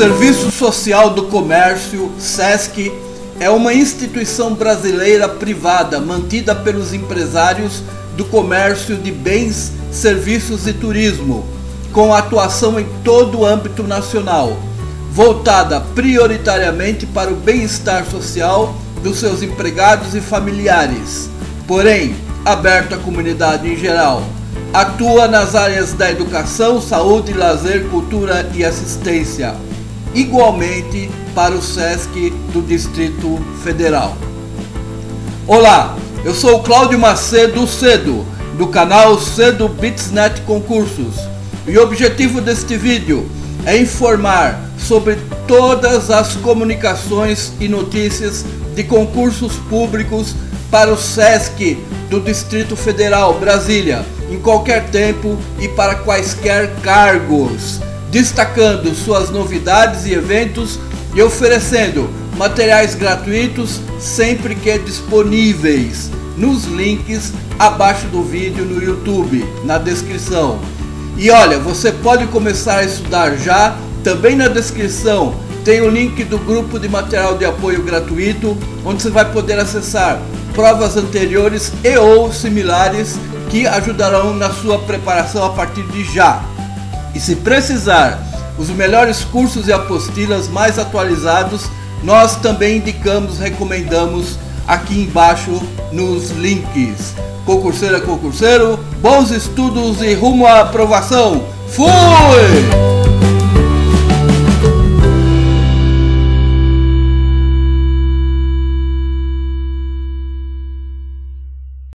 Serviço Social do Comércio, SESC, é uma instituição brasileira privada mantida pelos empresários do comércio de bens, serviços e turismo, com atuação em todo o âmbito nacional, voltada prioritariamente para o bem-estar social dos seus empregados e familiares, porém aberto à comunidade em geral. Atua nas áreas da educação, saúde, lazer, cultura e assistência igualmente para o SESC do Distrito Federal. Olá, eu sou Cláudio Macedo Cedo, do canal Cedo Bitsnet Concursos. E o objetivo deste vídeo é informar sobre todas as comunicações e notícias de concursos públicos para o SESC do Distrito Federal, Brasília, em qualquer tempo e para quaisquer cargos destacando suas novidades e eventos e oferecendo materiais gratuitos sempre que disponíveis nos links abaixo do vídeo no YouTube, na descrição. E olha, você pode começar a estudar já, também na descrição tem o link do grupo de material de apoio gratuito, onde você vai poder acessar provas anteriores e ou similares que ajudarão na sua preparação a partir de já. E se precisar os melhores cursos e apostilas mais atualizados, nós também indicamos, recomendamos aqui embaixo nos links. Concurseira, concurseiro, bons estudos e rumo à aprovação. Fui!